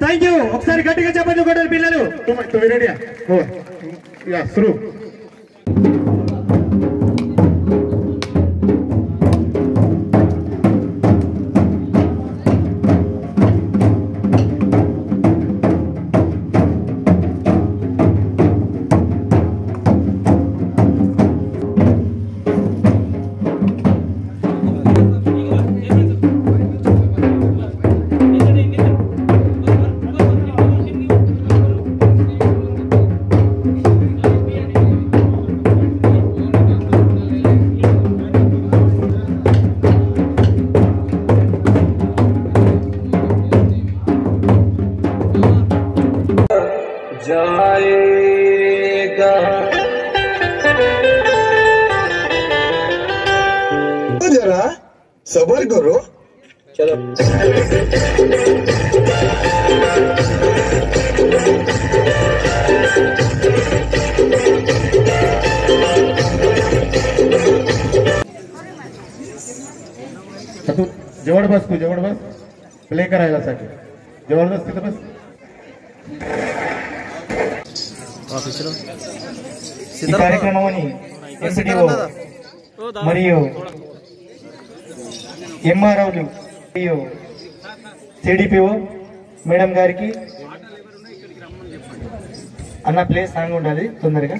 Thank you ఒకసారి గట్టిగా చెప్పండి కొట్టారు పిల్లలు. या सुरू जरा सबर करो। तू जवळ बस तू जवळ बस प्ले करायला साठी. जवळ बस तिथं बस. ఈ కార్యక్రమాన్ని ఎంపీడీఓ మరియు ఎంఆర్ఓలు మరియు సిడిపిఓ మేడం గారికి అన్న ప్లేస్ సాంగ్ ఉండాలి తొందరగా.